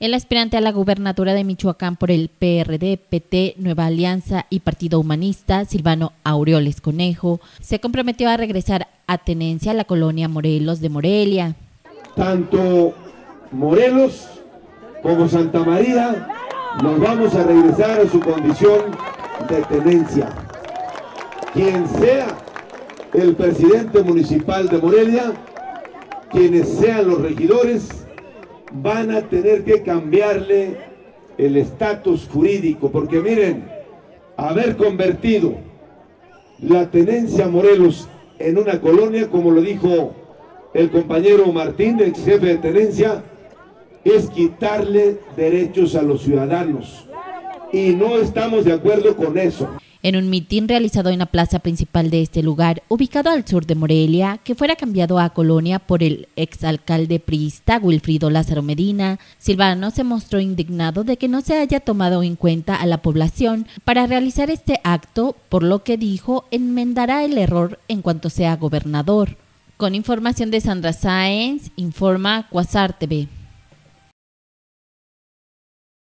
El aspirante a la gubernatura de Michoacán por el PRD, PT, Nueva Alianza y Partido Humanista, Silvano Aureoles Conejo, se comprometió a regresar a tenencia a la colonia Morelos de Morelia. Tanto Morelos como Santa María nos vamos a regresar a su condición de tenencia. Quien sea el presidente municipal de Morelia, quienes sean los regidores, van a tener que cambiarle el estatus jurídico, porque miren, haber convertido la tenencia Morelos en una colonia, como lo dijo el compañero Martín, el jefe de tenencia, es quitarle derechos a los ciudadanos. Y no estamos de acuerdo con eso en un mitin realizado en la plaza principal de este lugar, ubicado al sur de Morelia, que fuera cambiado a colonia por el exalcalde priista Wilfrido Lázaro Medina, Silvano se mostró indignado de que no se haya tomado en cuenta a la población para realizar este acto, por lo que dijo enmendará el error en cuanto sea gobernador. Con información de Sandra Sáenz, informa Cuasar.